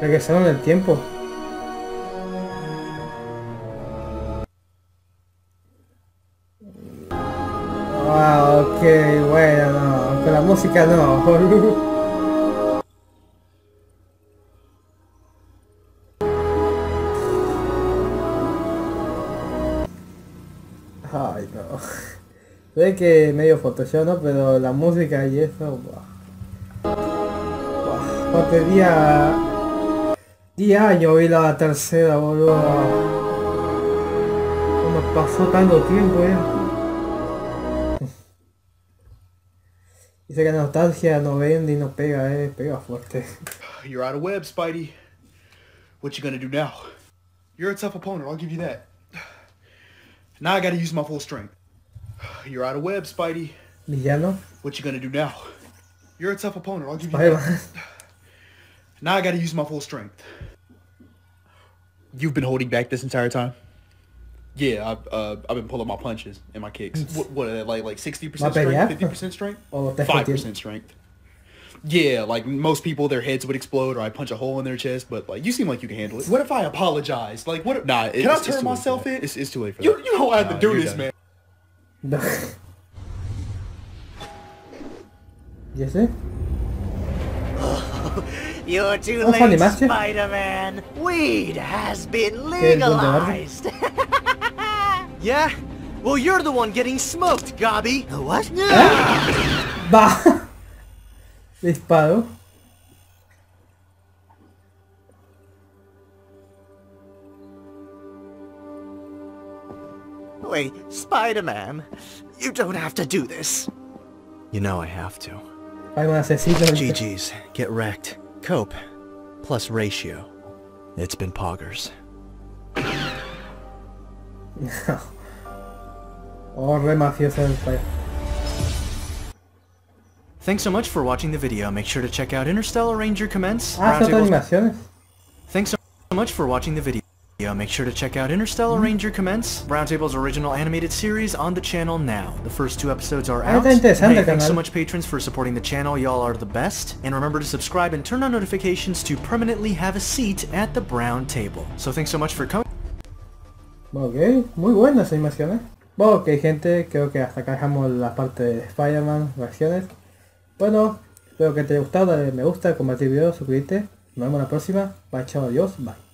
Regresaron el tiempo. Ah, ok, bueno, no. Con la música no. Ay, no. Sé que medio Photoshop, ¿no? Pero la música y eso, buah. Buah, Porque Día año vi la tercera, boludo. Como pasó tanto tiempo ya. Dice que la nostalgia no vende y no pega, eh, pega fuerte. You're out of web, Spidey. What you gonna do now? You're a tough opponent, I'll give you that. Now I gotta use my full strength. You're out of web, Spidey. Villano, What you gonna do now? You're a tough opponent, I'll give you that. Now I gotta use my full strength. You've been holding back this entire time? Yeah, I've, uh, I've been pulling my punches and my kicks. what, what are they, like, like 60% Va a pelear? strength, 50% strength? 5% strength. Yeah, like most people, their heads would explode or I punch a hole in their chest, but like you seem like you can handle it. What if I apologize? Like, what? If, Nah, can it's- I it's too turn late myself in? It's- it's too late for you, that. You don't have Nah, to do this, done. man. ¿Y ese? You're too Vamos a late. Spider-Man. Weed has been ¿Qué, el Duende Verde? legalized. yeah? Well, you're the one getting smoked, Gobby. What? ¡Va! Disparo. Wait, Spider-Man, you don't have to do this. You know I have to. Hay un asesino. GG's, get wrecked. Cope, plus ratio. It's been poggers. Oh, re mafioso el Spider. Thanks so much for watching the video. Make sure to check out Interstellar Ranger Commence. Ah, animaciones. Thanks so much for watching the video. Make sure to check out Interstellar Ranger Commence, Roundtable's original animated series on the channel now. The first two episodes are Ah, out. Hey, thanks so much patrons for supporting the channel. Y'all are the best. And remember to subscribe and turn on notifications to permanently have a seat at the Roundtable. So thanks so much for coming. Ok, muy buenas animaciones. Bueno, ok gente, creo que hasta acá dejamos la parte de Spider-Man, reacciones. Bueno, espero que te haya gustado, dale me gusta, compartir el video, suscribirte. Nos vemos la próxima. Bye, chao, adiós, bye.